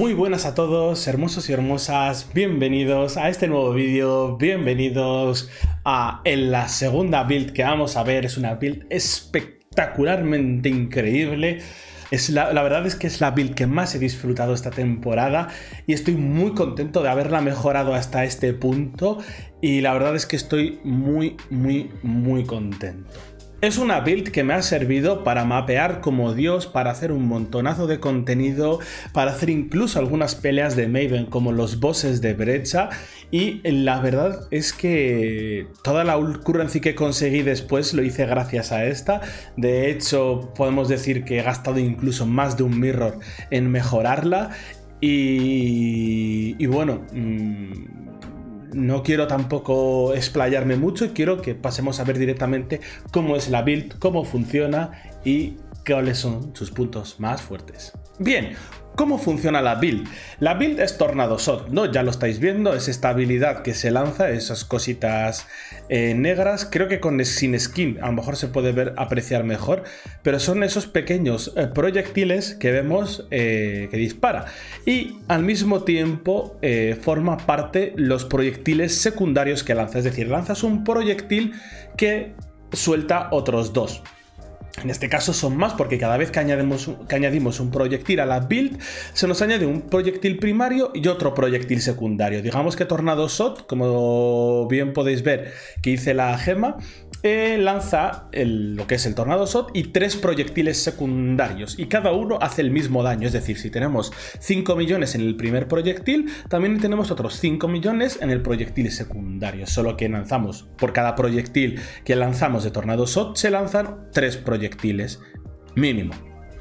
Muy buenas a todos, hermosos y hermosas, bienvenidos a este nuevo vídeo, bienvenidos a en la segunda build que vamos a ver, es una build espectacularmente increíble. Es la, verdad es que es la build que más he disfrutado esta temporada y estoy muy contento de haberla mejorado hasta este punto y la verdad es que estoy muy, muy, muy contento. Es una build que me ha servido para mapear como Dios, para hacer un montonazo de contenido, para hacer incluso algunas peleas de Maven como los bosses de brecha y la verdad es que toda la currency que conseguí después lo hice gracias a esta. De hecho, podemos decir que he gastado incluso más de un mirror en mejorarla y, y bueno... Mmm, no quiero tampoco explayarme mucho y quiero que pasemos a ver directamente cómo es la build, cómo funciona y cuáles son sus puntos más fuertes. Bien, ¿Cómo funciona la build? La build es Tornado Shot, ¿no? Ya lo estáis viendo, es esta habilidad que se lanza, esas cositas eh, negras. Creo que con sin skin a lo mejor se puede ver, apreciar mejor, pero son esos pequeños eh, proyectiles que vemos eh, que dispara. Y al mismo tiempo forma parte los proyectiles secundarios que lanza, es decir, lanzas un proyectil que suelta otros dos. En este caso son más porque cada vez que añadimos, un proyectil a la build, se nos añade un proyectil primario y otro proyectil secundario. Digamos que Tornado Shot, como bien podéis ver que hice la gema, eh, lanza lo que es el Tornado Shot y tres proyectiles secundarios. Y cada uno hace el mismo daño. Es decir, si tenemos 5 millones en el primer proyectil, también tenemos otros 5 millones en el proyectil secundario. Solo que lanzamos, por cada proyectil que lanzamos de Tornado Shot, se lanzan tres proyectiles mínimo.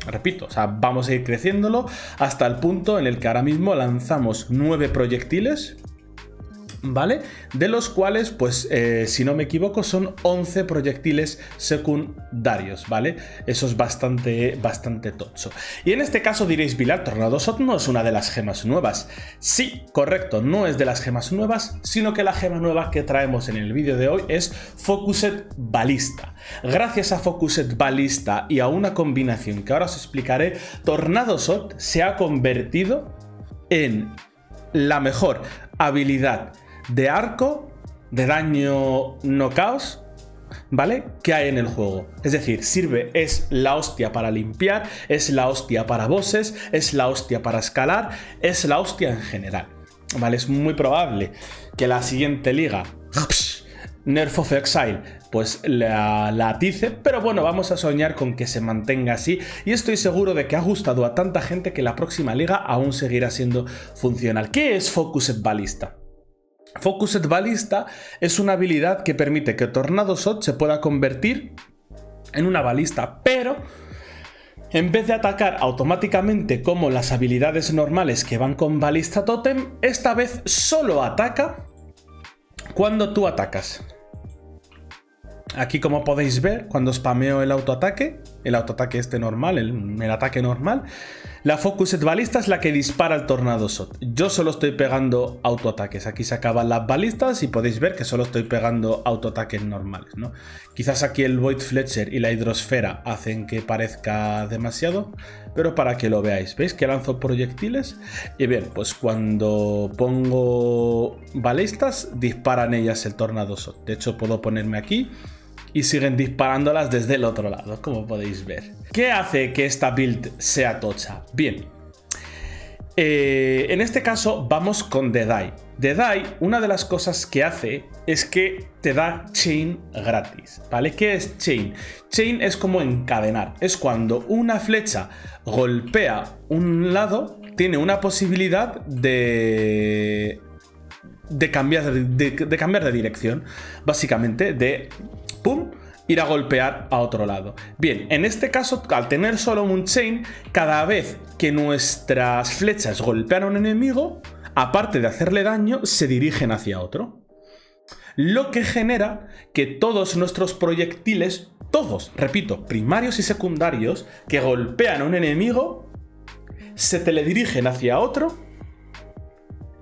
Repito, vamos a ir creciéndolo hasta el punto en el que ahora mismo lanzamos 9 proyectiles ¿vale? De los cuales, pues, eh, si no me equivoco, son 11 proyectiles secundarios, ¿vale? Eso es bastante, bastante tocho. Y en este caso diréis, Vilar, Tornado Shot no es una de las gemas nuevas. Sí, correcto, no es de las gemas nuevas, sino que la gema nueva que traemos en el vídeo de hoy es Focused Balista. Gracias a Focused Balista y a una combinación que ahora os explicaré, Tornado Shot se ha convertido en la mejor habilidad de arco, de daño no caos, ¿vale? Que hay en el juego. Es decir, sirve, es la hostia para limpiar, es la hostia para bosses, es la hostia para escalar, es la hostia en general. ¿Vale? Es muy probable que la siguiente liga, Nerf of Exile, pues la, la atice, pero bueno, vamos a soñar con que se mantenga así y estoy seguro de que ha gustado a tanta gente que la próxima liga aún seguirá siendo funcional. ¿Qué es Focused Ballista? Focused Balista es una habilidad que permite que Tornado Shot se pueda convertir en una balista, pero en vez de atacar automáticamente como las habilidades normales que van con balista totem, esta vez solo ataca cuando tú atacas. Aquí como podéis ver, cuando spameo el autoataque, el autoataque este normal, el, el ataque normal, la Focused Balista es la que dispara el Tornado Shot. Yo solo estoy pegando autoataques. Aquí se acaban las balistas y podéis ver que solo estoy pegando autoataques normales, ¿no? Quizás aquí el Void Fletcher y la hidrosfera hacen que parezca demasiado, pero para que lo veáis. ¿Veis que lanzo proyectiles? Y bien, pues cuando pongo balistas, disparan ellas el Tornado Shot. De hecho, puedo ponerme aquí y siguen disparándolas desde el otro lado, como podéis ver. ¿Qué hace que esta build sea tocha? Bien, eh, en este caso vamos con The Die. The Die, una de las cosas que hace es que te da chain gratis, ¿vale? ¿Qué es chain? Chain es como encadenar, es cuando una flecha golpea un lado, tiene una posibilidad de de cambiar de, de, cambiar de dirección, básicamente, de ir a golpear a otro lado. Bien, en este caso, al tener solo un chain, cada vez que nuestras flechas golpean a un enemigo, aparte de hacerle daño, se dirigen hacia otro. Lo que genera que todos nuestros proyectiles, todos, repito, primarios y secundarios, que golpean a un enemigo, se teledirigen hacia otro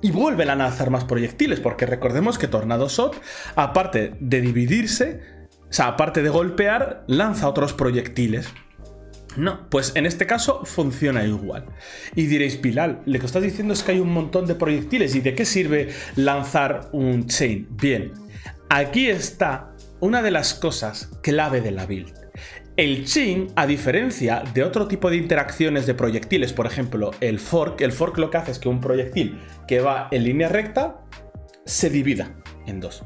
y vuelven a lanzar más proyectiles, porque recordemos que Tornado Shot, aparte de dividirse, o sea, aparte de golpear, lanza otros proyectiles. No, pues en este caso funciona igual. Y diréis, Pilal, lo que estás diciendo es que hay un montón de proyectiles. ¿Y de qué sirve lanzar un chain? Bien, aquí está una de las cosas clave de la build. El chain, a diferencia de otro tipo de interacciones de proyectiles, por ejemplo, el fork, el fork lo que hace es que un proyectil que va en línea recta se divida en dos.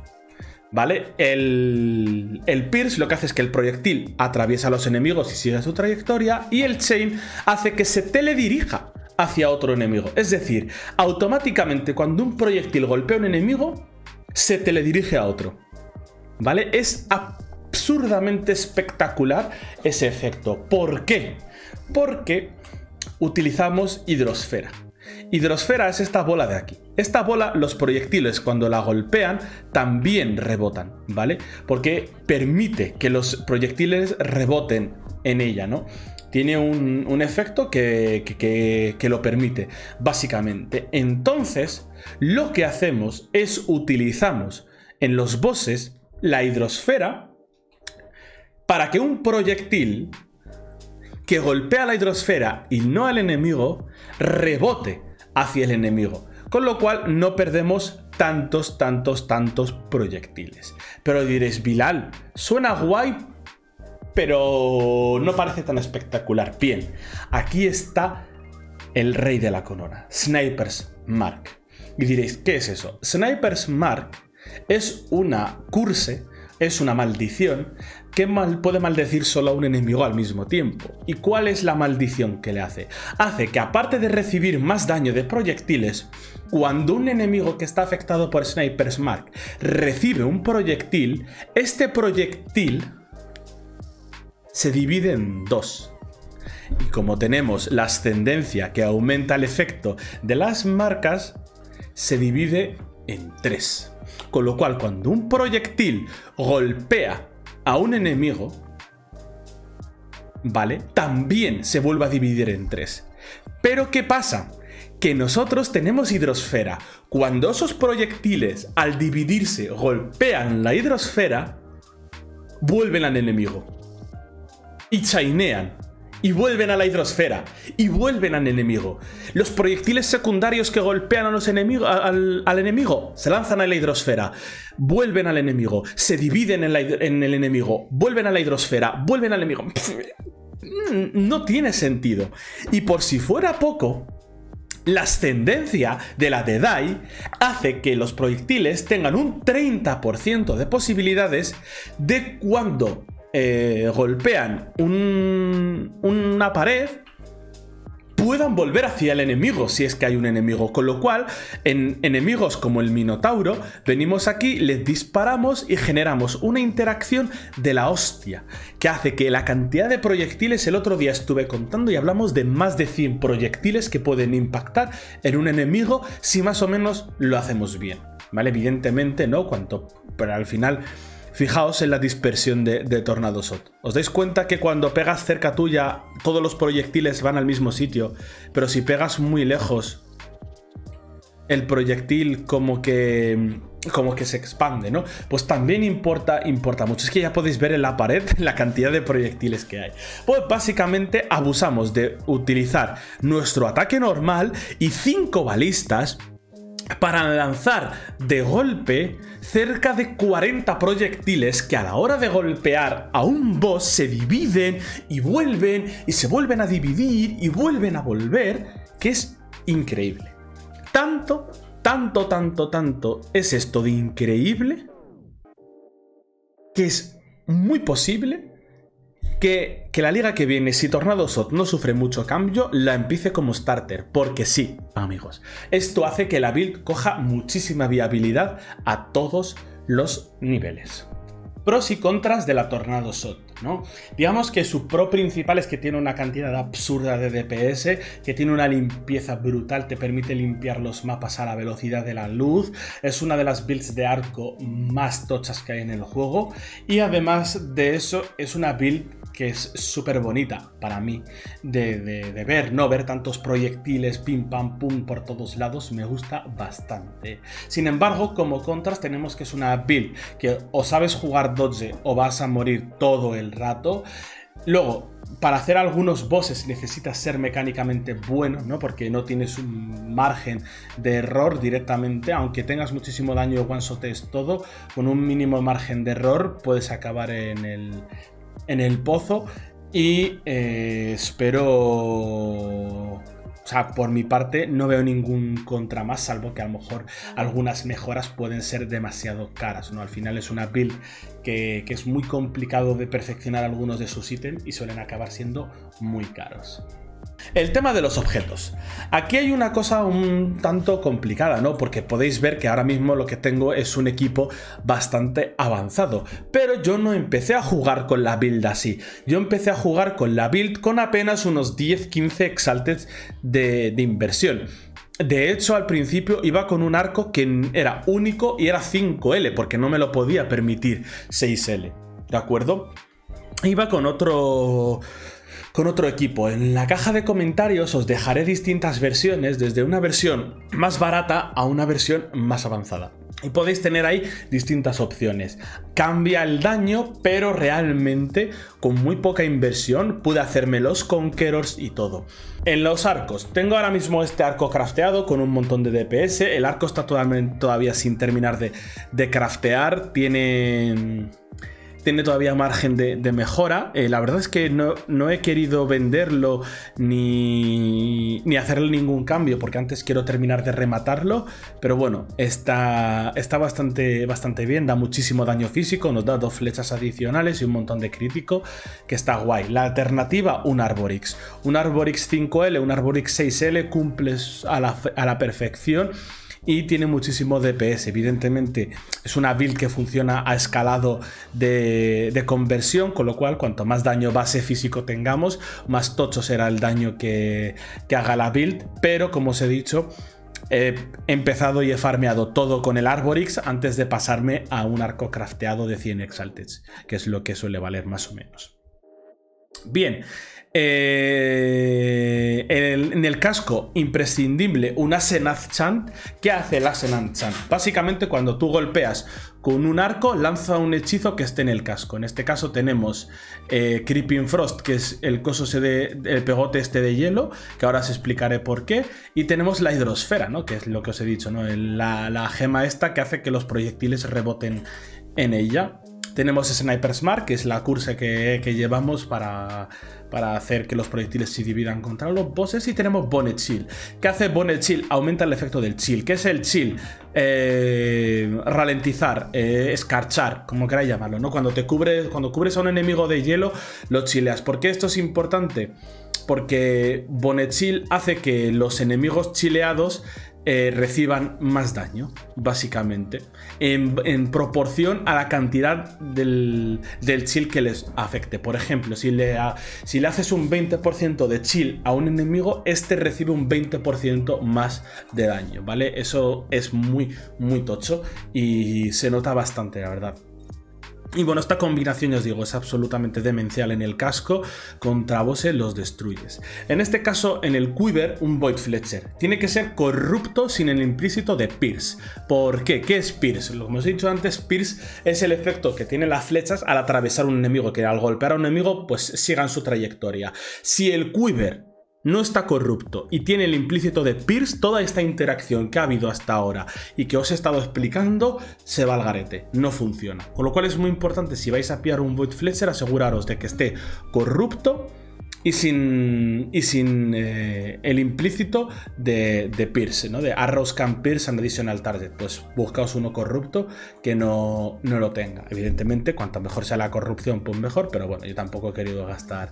¿Vale? El, Pierce lo que hace es que el proyectil atraviesa a los enemigos y sigue su trayectoria, y el Chain hace que se teledirija hacia otro enemigo. Es decir, automáticamente cuando un proyectil golpea a un enemigo, se teledirige a otro. ¿Vale? Es absurdamente espectacular ese efecto. ¿Por qué? Porque utilizamos hidrosfera. Hidrosfera es esta bola de aquí. Esta bola, los proyectiles cuando la golpean también rebotan, ¿vale? Porque permite que los proyectiles reboten en ella, ¿no? Tiene un, efecto que, que, lo permite, básicamente. Entonces, lo que hacemos es utilizamos en los bosses la hidrosfera para que un proyectil que golpea la hidrosfera y no al enemigo rebote hacia el enemigo. Con lo cual no perdemos tantos, tantos, tantos proyectiles. Pero diréis, Bilal, suena guay, pero no parece tan espectacular. Bien, aquí está el rey de la corona, Snipers Mark. Y diréis, ¿qué es eso? Snipers Mark es una curse, es una maldición ¿Qué mal puede maldecir solo a un enemigo al mismo tiempo? ¿Y cuál es la maldición que le hace? Hace que aparte de recibir más daño de proyectiles, cuando un enemigo que está afectado por Sniper's Mark recibe un proyectil, este proyectil se divide en dos. Y como tenemos la ascendencia que aumenta el efecto de las marcas, se divide en tres. Con lo cual, cuando un proyectil golpea a un enemigo, ¿vale? También se vuelve a dividir en tres. Pero ¿qué pasa? Que nosotros tenemos hidrosfera. Cuando esos proyectiles, al dividirse, golpean la hidrosfera, vuelven al enemigo. Y chainean y vuelven a la hidrosfera y vuelven al enemigo. Los proyectiles secundarios que golpean a los enemigos, al, enemigo se lanzan a la hidrosfera, vuelven al enemigo, se dividen en, en el enemigo, vuelven a la hidrosfera, vuelven al enemigo. No tiene sentido. Y por si fuera poco, la ascendencia de la de Dai hace que los proyectiles tengan un 30% de posibilidades de cuando eh, golpean una pared, puedan volver hacia el enemigo si es que hay un enemigo. Con lo cual, en enemigos como el Minotauro, venimos aquí, les disparamos y generamos una interacción de la hostia, que hace que la cantidad de proyectiles, el otro día estuve contando y hablamos de más de 100 proyectiles que pueden impactar en un enemigo si más o menos lo hacemos bien. ¿Vale? Evidentemente, ¿no? Cuanto, pero al final Fijaos en la dispersión de, Tornado Shot. ¿Os dais cuenta que cuando pegas cerca tuya, todos los proyectiles van al mismo sitio? Pero si pegas muy lejos, el proyectil como que como que se expande, ¿no? Pues también importa, importa mucho. Es que ya podéis ver en la pared la cantidad de proyectiles que hay. Pues básicamente abusamos de utilizar nuestro ataque normal y cinco balistas para lanzar de golpe cerca de 40 proyectiles que a la hora de golpear a un boss se dividen y vuelven y se vuelven a dividir y vuelven a volver, que es increíble. Tanto, tanto, tanto, tanto es esto de increíble que es muy posible que, la liga que viene, si Tornado Shot no sufre mucho cambio, la empiece como starter. Porque sí, amigos. Esto hace que la build coja muchísima viabilidad a todos los niveles. Pros y contras de la Tornado Shot. ¿no? Digamos que su pro principal es que tiene una cantidad absurda de DPS, que tiene una limpieza brutal, te permite limpiar los mapas a la velocidad de la luz, es una de las builds de arco más tochas que hay en el juego y además de eso es una build que es súper bonita para mí de, ver, no ver tantos proyectiles pim pam pum por todos lados, me gusta bastante. Sin embargo, como contras tenemos que es una build que o sabes jugar dodge o vas a morir todo el rato. Luego, para hacer algunos bosses necesitas ser mecánicamente bueno, ¿no? Porque no tienes un margen de error directamente, aunque tengas muchísimo daño one shotes todo, con un mínimo margen de error puedes acabar en el, en el pozo. Y eh, espero o sea, por mi parte no veo ningún contra más, salvo que a lo mejor algunas mejoras pueden ser demasiado caras, ¿no? Al final es una build que, que es muy complicado de perfeccionar algunos de sus ítems y suelen acabar siendo muy caros. El tema de los objetos. Aquí hay una cosa un tanto complicada, ¿no? Porque podéis ver que ahora mismo lo que tengo es un equipo bastante avanzado. Pero yo no empecé a jugar con la build así. Yo empecé a jugar con la build con apenas unos 10-15 exaltes de, de inversión. De hecho, al principio iba con un arco que era único y era 5L, porque no me lo podía permitir 6L. ¿De acuerdo? Iba con otro con otro equipo. En la caja de comentarios os dejaré distintas versiones, desde una versión más barata a una versión más avanzada. Y podéis tener ahí distintas opciones. Cambia el daño, pero realmente con muy poca inversión pude hacerme los conquerors y todo. En los arcos, tengo ahora mismo este arco crafteado con un montón de DPS. El arco está todavía sin terminar de, de craftear. Tiene tiene todavía margen de, mejora. Eh, la verdad es que no, he querido venderlo ni, ni, hacerle ningún cambio porque antes quiero terminar de rematarlo. Pero bueno, está, está bastante, bastante bien, da muchísimo daño físico, nos da dos flechas adicionales y un montón de crítico que está guay. La alternativa, un Arborix. Un Arborix 5L, un Arborix 6L cumples a la, a la perfección y tiene muchísimo DPS. Evidentemente es una build que funciona a escalado de, conversión, con lo cual cuanto más daño base físico tengamos, más tocho será el daño que, haga la build. Pero como os he dicho, he empezado y he farmeado todo con el Arborix antes de pasarme a un arco crafteado de 100 Exalteds, que es lo que suele valer más o menos. Bien, eh, en, el, casco, imprescindible, una Senath Chant. ¿Qué hace la Senath Chant? Básicamente, cuando tú golpeas con un arco, lanza un hechizo que esté en el casco. En este caso, tenemos eh, Creeping Frost, que es el coso el pegote este de hielo, que ahora os explicaré por qué. Y tenemos la hidrosfera, ¿no? Que es lo que os he dicho, ¿no? La, la gema esta que hace que los proyectiles reboten en ella. Tenemos Sniper Smart, que es la cursa que, llevamos para, para, hacer que los proyectiles se dividan contra los bosses. Y tenemos Bonnet Chill. ¿Qué hace Bonnet Chill? Aumenta el efecto del chill. ¿Qué es el chill? Eh, ralentizar, eh, escarchar, como queráis llamarlo, ¿no? Cuando te cubres, cuando cubres a un enemigo de hielo, lo chileas. ¿Por qué esto es importante? Porque Bonnet Chill hace que los enemigos chileados eh, reciban más daño, básicamente, en, proporción a la cantidad del, chill que les afecte. Por ejemplo, si le, si le haces un 20% de chill a un enemigo, este recibe un 20% más de daño, ¿vale? Eso es muy, muy tocho y se nota bastante, la verdad. Y bueno, esta combinación, ya os digo, es absolutamente demencial en el casco. Contra bosses los destruyes. En este caso, en el Quiver, un Void Fletcher. Tiene que ser corrupto sin el implícito de Pierce. ¿Por qué? ¿Qué es Pierce? Lo que hemos dicho antes, Pierce es el efecto que tienen las flechas al atravesar un enemigo, que al golpear a un enemigo, pues sigan su trayectoria. Si el Quiver no está corrupto y tiene el implícito de Pierce, toda esta interacción que ha habido hasta ahora y que os he estado explicando se va al garete, no funciona. Con lo cual es muy importante si vais a pillar un Void Fletcher aseguraros de que esté corrupto y sin, y sin eh, el implícito de, Pierce, ¿no? De Arrows Can Pierce and Additional Target. Pues buscaos uno corrupto que no, no lo tenga. Evidentemente, cuanto mejor sea la corrupción, pues mejor, pero bueno, yo tampoco he querido gastar,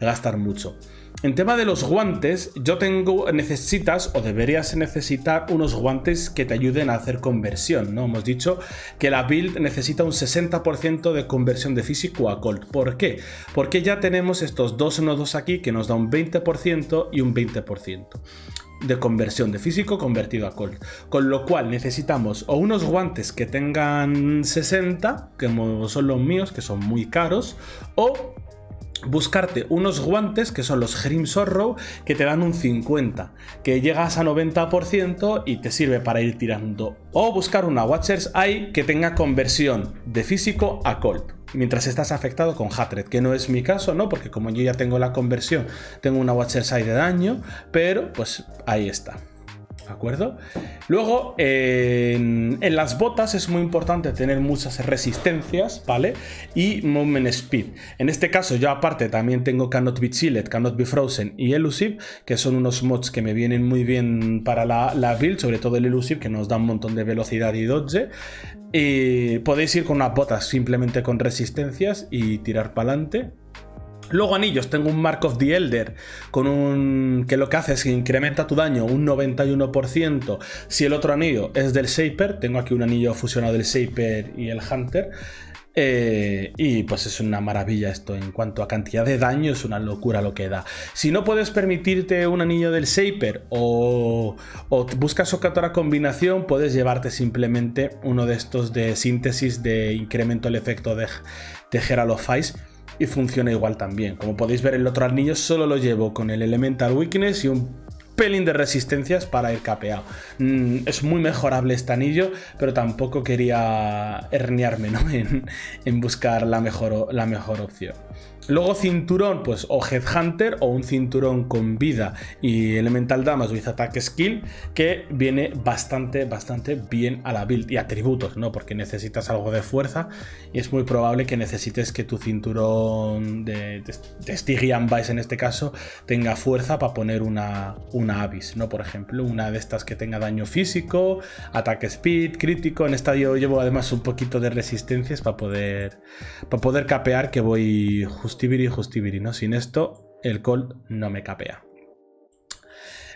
gastar mucho. En tema de los guantes, yo tengo, necesitas o deberías necesitar unos guantes que te ayuden a hacer conversión, ¿no? Hemos dicho que la build necesita un 60% de conversión de físico a cold. ¿Por qué? Porque ya tenemos estos dos nodos aquí que nos da un 20% y un 20% de conversión de físico convertido a cold. Con lo cual necesitamos o unos guantes que tengan 60, como son los míos, que son muy caros, o buscarte unos guantes que son los Grim Sorrow que te dan un 50, que llegas a 90% y te sirve para ir tirando. O buscar una Watcher's Eye que tenga conversión de físico a cold. Mientras estás afectado con Hatred, que no es mi caso, ¿no? Porque como yo ya tengo la conversión, tengo una Watcher's Eye de daño, pero pues ahí está. ¿De acuerdo? Luego, en, las botas es muy importante tener muchas resistencias, ¿vale? Y movement speed. En este caso, yo aparte también tengo Cannot Be Chilled, Cannot Be Frozen y Elusive, que son unos mods que me vienen muy bien para la, build, sobre todo el Elusive, que nos da un montón de velocidad y dodge. Y podéis ir con unas botas simplemente con resistencias y tirar para adelante. Luego anillos, tengo un Mark of the Elder con un que lo que hace es que incrementa tu daño un 91%. Si el otro anillo es del Shaper, tengo aquí un anillo fusionado del Shaper y el Hunter. Eh, y pues es una maravilla esto en cuanto a cantidad de daño, es una locura lo que da. Si no puedes permitirte un anillo del Shaper o, buscas otra combinación, puedes llevarte simplemente uno de estos de síntesis de incremento el efecto de, de y funciona igual también. Como podéis ver, el otro anillo solo lo llevo con el Elemental Weakness y un pelín de resistencias para ir capeado. Mm, es muy mejorable este anillo, pero tampoco quería herniarme en, en buscar la mejor, la mejor opción. Luego cinturón, pues o Headhunter o un cinturón con vida y Elemental Damage with Attack Skill que viene bastante, bastante bien a la build y atributos, ¿no? Porque necesitas algo de fuerza y es muy probable que necesites que tu cinturón de, de, Vice en este caso tenga fuerza para poner una, una Abyss, ¿no? Por ejemplo, una de estas que tenga daño físico, ataque speed, crítico. En esta yo llevo además un poquito de resistencias para poder, para poder capear que voy justo Justibiri, Justibiri, ¿no? Sin esto, el Colt no me capea.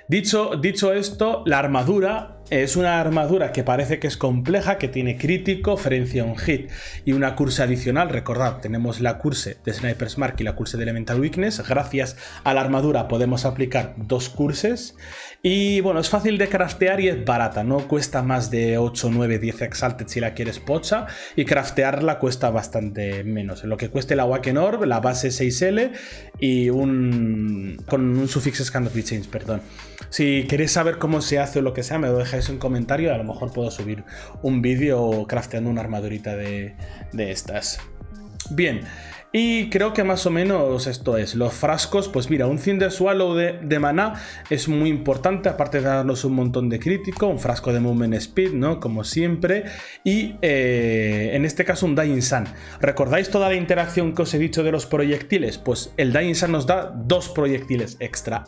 Dicho, dicho esto, la armadura es una armadura que parece que es compleja, que tiene crítico, un hit y una curse adicional. Recordad, tenemos la curse de Sniper's Mark y la curse de Elemental Weakness. Gracias a la armadura podemos aplicar dos curses. Y bueno, es fácil de craftear y es barata, no cuesta más de 8, 9, 10 Exalted si la quieres pocha. Y craftearla cuesta bastante menos. Lo que cueste la Waken Orb, la base 6L y un. con un sufix Scan Change, perdón. Si queréis saber cómo se hace o lo que sea, me lo dejáis en comentario y a lo mejor puedo subir un vídeo crafteando una armadurita de, estas. Bien, y creo que más o menos esto es. Los frascos, pues mira, un Cinder Swallow de, de maná es muy importante, aparte de darnos un montón de crítico, un frasco de Movement Speed, ¿no? Como siempre. Y eh, en este caso un Dying Sun. ¿Recordáis toda la interacción que os he dicho de los proyectiles? Pues el Dying Sun nos da dos proyectiles extra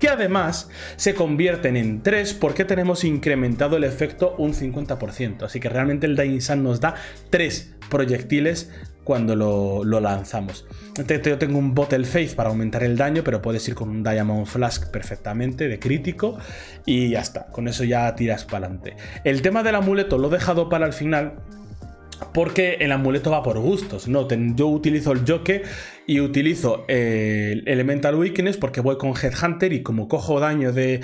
que además se convierten en 3 porque tenemos incrementado el efecto un 50%. Así que realmente el Dying Sun nos da 3 proyectiles cuando lo, lanzamos. Yo tengo un Bottle Faith para aumentar el daño, pero puedes ir con un Diamond Flask perfectamente de crítico y ya está. Con eso ya tiras para adelante. El tema del amuleto lo he dejado para el final porque el amuleto va por gustos, ¿no? Yo utilizo el Joke y utilizo el Elemental Weakness porque voy con Headhunter y como cojo daño de,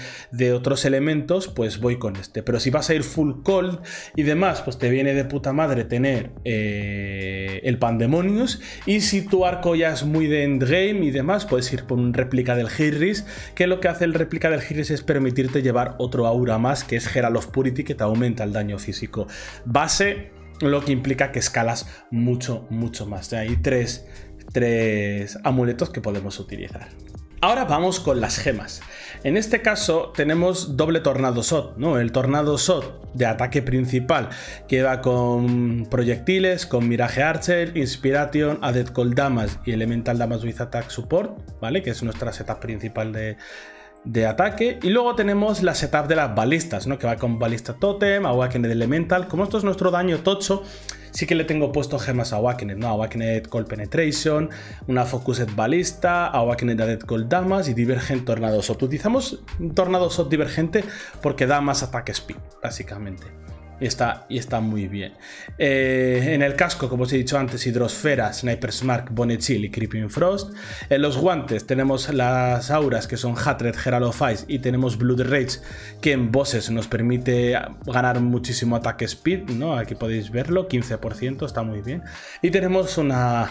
otros elementos, pues voy con este. Pero si vas a ir full cold y demás, pues te viene de puta madre tener eh, el Pandemonius. Y si tu arco ya es muy de endgame y demás, puedes ir por un réplica del Hirris, que lo que hace el réplica del Hirris es permitirte llevar otro aura más, que es Herald of Purity, que te aumenta el daño físico. Base lo que implica que escalas mucho, mucho más. Hay tres, tres amuletos que podemos utilizar. Ahora vamos con las gemas. En este caso tenemos doble tornado shot, ¿no? El tornado shot de ataque principal que va con proyectiles, con Mirage Archer, Inspiration, Added Cold Damage y Elemental Damage with Attack Support, ¿vale? Que es nuestra setup principal de, de ataque. Y luego tenemos la setup de las balistas, ¿no? Que va con balista totem, Awakened Elemental. Como esto es nuestro daño tocho, sí que le tengo puesto gemas a Awakened, ¿no? Awakened Cold Penetration, una Focused Balista, Awakened Dead Cold Damas y Divergent Tornado Shot. Utilizamos Tornado Shot divergente porque da más ataque speed, básicamente. Y está, y está muy bien. Eh, en el casco, como os he dicho antes, Hidrosfera, Sniper's Mark, Bonnet Chill y Creeping Frost. En los guantes tenemos las auras que son Hatred, Herald of Ice y tenemos Blood Rage que en bosses nos permite ganar muchísimo ataque speed, ¿no? Aquí podéis verlo, 15%, está muy bien. Y tenemos una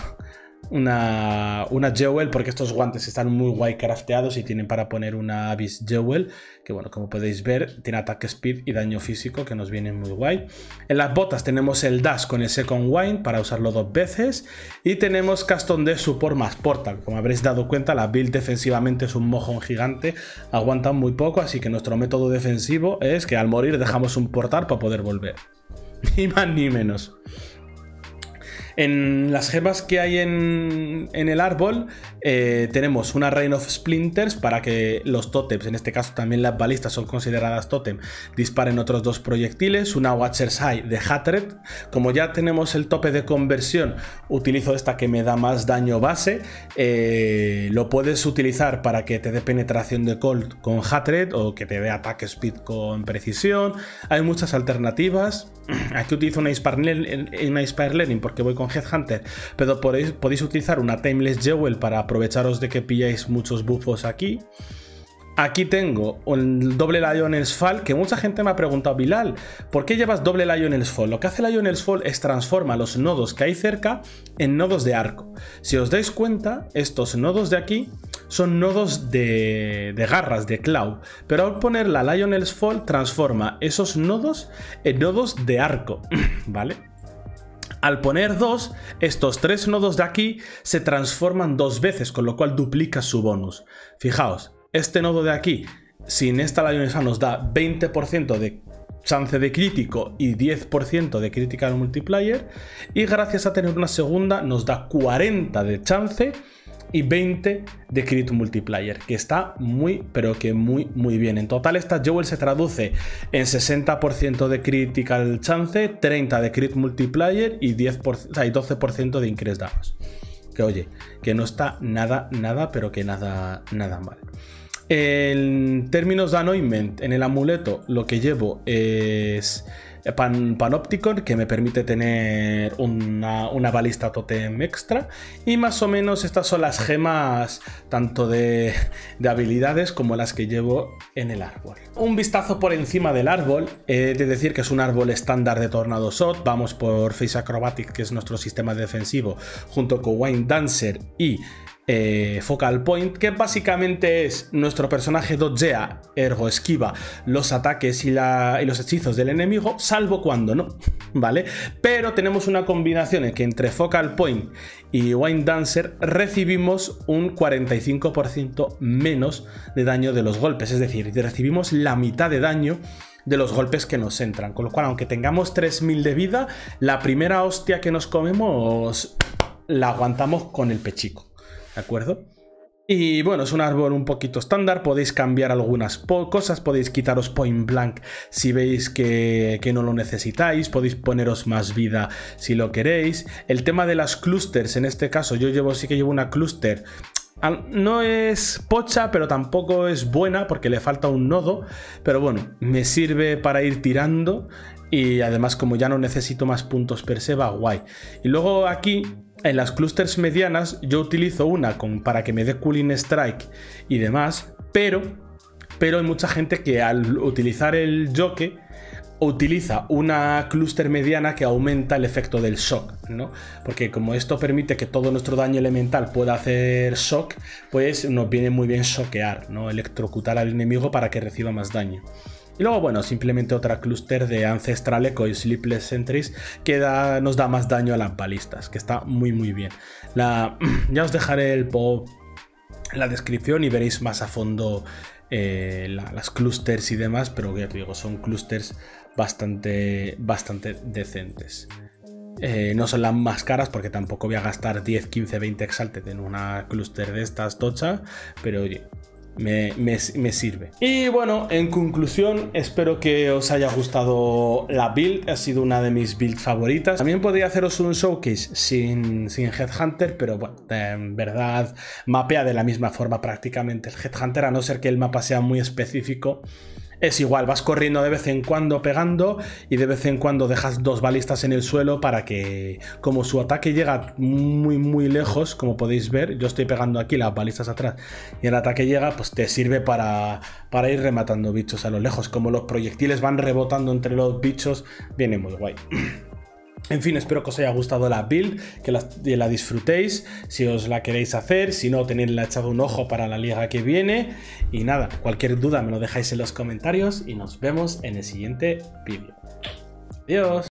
una, una Jewel, porque estos guantes están muy guay crafteados y tienen para poner una Abyss Jewel, que bueno, como podéis ver, tiene ataque speed y daño físico, que nos viene muy guay. En las botas tenemos el Dash con el Second Wind para usarlo dos veces, y tenemos Custom de Support más Portal. Como habréis dado cuenta, la build defensivamente es un mojón gigante, aguanta muy poco, así que nuestro método defensivo es que al morir dejamos un portal para poder volver. Ni más ni menos. En las gemas que hay en, el árbol eh, tenemos una Rain of Splinters para que los totems, en este caso también las balistas son consideradas totem, disparen otros dos proyectiles, una Watcher's Eye de Hatred. Como ya tenemos el tope de conversión, utilizo esta que me da más daño base. Eh, lo puedes utilizar para que te dé penetración de Cold con Hatred o que te dé ataque speed con precisión. Hay muchas alternativas. Aquí utilizo una Inspire Learning porque voy con Headhunter, pero podéis, utilizar una Timeless Jewel para aprovecharos de que pilláis muchos buffos aquí. Aquí tengo el doble Lionel's Fall, que mucha gente me ha preguntado, Bilal, ¿por qué llevas doble Lionel's Fall? Lo que hace Lionel's Fall es transforma los nodos que hay cerca en nodos de arco. Si os dais cuenta, estos nodos de aquí son nodos de, de garras, de claw, pero al poner la Lionel's Fall transforma esos nodos en nodos de arco, ¿vale? Al poner dos, estos tres nodos de aquí se transforman dos veces, con lo cual duplica su bonus. Fijaos, este nodo de aquí, sin esta lionesa nos da 20% de chance de crítico y 10% de critical multiplier, y gracias a tener una segunda nos da 40 de chance y 20 de crit multiplier, que está muy, pero que muy, muy bien. En total, esta Jewel se traduce en 60% de critical chance, 30 de crit multiplier y, 10 12% de increase damage. Que oye, que no está nada, nada, pero que nada, nada mal. En términos de anointment, en el amuleto lo que llevo es Pan, Panopticon, que me permite tener una, balista totem extra. Y más o menos estas son las gemas tanto de, habilidades como las que llevo en el árbol. Un vistazo por encima del árbol, he de decir que es un árbol estándar de Tornado Shot, vamos por Face Acrobatic, que es nuestro sistema defensivo, junto con Wine Dancer y eh, focal Point, que básicamente es nuestro personaje dodgea, ergo esquiva, los ataques y, los hechizos del enemigo, salvo cuando no, ¿vale? Pero tenemos una combinación en que entre Focal Point y Wine Dancer recibimos un 45% menos de daño de los golpes, es decir, recibimos la mitad de daño de los golpes que nos entran. Con lo cual, aunque tengamos 3000 de vida, la primera hostia que nos comemos la aguantamos con el pechico. ¿De acuerdo? Y bueno, es un árbol un poquito estándar, podéis cambiar algunas cosas, podéis quitaros point blank si veis que, no lo necesitáis, podéis poneros más vida si lo queréis. El tema de las clusters, en este caso yo llevo, sí que llevo una cluster no es pocha, pero tampoco es buena porque le falta un nodo. Pero bueno, me sirve para ir tirando. Y además, como ya no necesito más puntos per se, va guay. Y luego aquí en las clusters medianas yo utilizo una con, para que me dé cooling strike y demás, pero, pero hay mucha gente que al utilizar el jockey utiliza una cluster mediana que aumenta el efecto del shock, ¿no? Porque como esto permite que todo nuestro daño elemental pueda hacer shock, pues nos viene muy bien shockear, ¿no? Electrocutar al enemigo para que reciba más daño. Y luego, bueno, simplemente otra clúster de Ancestral Echo y Sleepless Sentries que nos da más daño a las balistas, que está muy muy bien. La, ya os dejaré el pop en la descripción y veréis más a fondo eh, las clusters y demás, pero ya te digo, son clusters bastante, bastante decentes. Eh, no son las más caras porque tampoco voy a gastar 10, 15, 20 exalted en una clúster de estas tocha, pero oye, me, sirve. Y bueno, en conclusión, espero que os haya gustado la build, ha sido una de mis builds favoritas. También podría haceros un showcase sin, sin Headhunter, pero bueno, en verdad mapea de la misma forma prácticamente el Headhunter, a no ser que el mapa sea muy específico es igual, vas corriendo de vez en cuando pegando y de vez en cuando dejas dos balistas en el suelo para que, como su ataque llega muy muy lejos, como podéis ver, yo estoy pegando aquí las balistas atrás y el ataque llega, pues te sirve para, para ir rematando bichos a lo lejos. Como los proyectiles van rebotando entre los bichos, viene muy guay. En fin, espero que os haya gustado la build, que la, disfrutéis, si os la queréis hacer, si no, tenedle echado un ojo para la liga que viene. Y nada, cualquier duda me lo dejáis en los comentarios y nos vemos en el siguiente vídeo. Adiós.